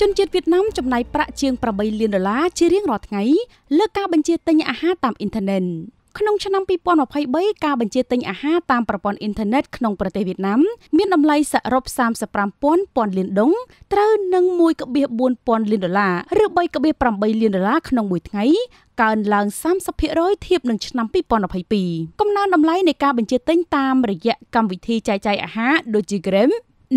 ជនជាតិវៀតណាមចំណាយប្រាក់ជាង8លានដុល្លារជារៀងរាល់ថ្ងៃលើការបញ្ជាទិញអាហារតាមអ៊ីនធឺណិតក្នុងឆ្នាំ2023ការបញ្ជាទិញអាហារតាមប្រព័ន្ធអ៊ីនធឺណិតក្នុងប្រទេសវៀតណាមមានតម្លៃសរុប35,000លានដុងត្រូវនឹង1.4000លានដុល្លារឬ3.8លានដុល្លារក្នុងមួយថ្ងៃកើនឡើង30%ធៀបនឹងឆ្នាំ2022កំណើនតម្លៃនៃការបញ្ជាទិញតាមរយៈកម្មវិធីចែកចាយអាហារដូចជា Grab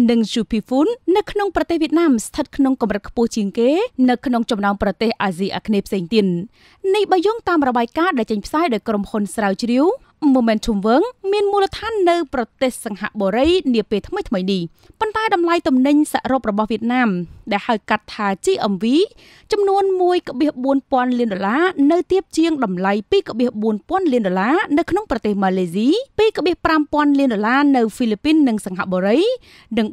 និង Shopee Food នៅក្នុងប្រទេសវៀតណាមស្ថិតក្នុងកម្រិតខ្ពស់ជាងគេនៅក្នុងចំណោមប្រទេសអាស៊ីអាគ្នេយ៍ផ្សេងទៀតនេះបើយោងតាមរបាយការណ៍ដែលចេញផ្សាយដោយក្រុមហ៊ុនស្រាវជ្រាវ Momentum Work មានមូលដ្ឋាននៅប្រទេសសង្ហបុរីនាពេលថ្មីៗនេះប៉ុន្តែតម្លៃទំនិញសរុបរបស់វៀតណាម ដែលហៅកាត់ថា GMV ចំនួន1.4000លានដុល្លារនៅទាបជាងតម្លៃ2.4000លានដុល្លារនៅក្នុងប្រទេសម៉ាឡេស៊ី 2.5000លានដុល្លារនៅហ្វីលីពីននិងសង្ហបុរីនិង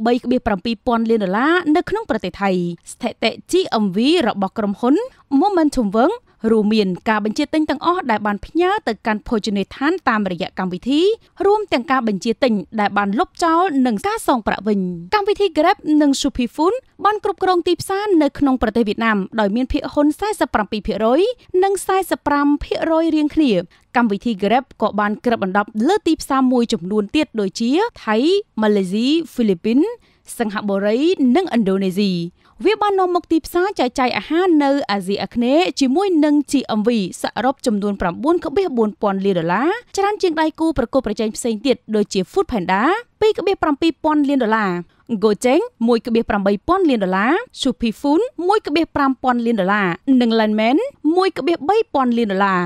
3.7000លានដុល្លារនៅក្នុងប្រទេសថៃស្ថិតិ GMV របស់ក្រុមហ៊ុន Momentum Work រួមមានការបញ្ជាទិញទាំងអស់ដែលបានផ្ញើទៅកាន់ភោជនីយដ្ឋានតាមរយៈកម្មវិធីរួមទាំងការបញ្ជាទិញដែលបានលុបចោលនិងការសងប្រាក់វិញកម្មវិធី Grab និង Shopee Food បានគ្រប់គ្រងទីផ្សារនៅក្នុងប្រទេសវៀតណាមដោយមានភាគហ៊ុន47%និង45%រៀងគ្នា កម្មវិធី Grab ក៏បានគ្របដណ្ដប់លើទីផ្សារមួយចំនួនទៀតដូចជាថៃម៉ាឡេស៊ីហ្វីលីពីនសិង្ហបុរី និងឥណ្ឌូនេស៊ីវាបាននាំមកទីផ្សារចែកចាយអាហារនៅអាស៊ីអាគ្នេយ៍ជាមួយនឹង GMV សរុបចំនួន9.4000លានដុល្លារច្រើនជាងដៃគូប្រកួតប្រជែងផ្សេងទៀតដូចជា Food Panda 2.7000លានដុល្លារ Gojek 1.8000លានដុល្លារ Shopee Food 1.5000លានដុល្លារនិង Lineman 1.3000លានដុល្លារ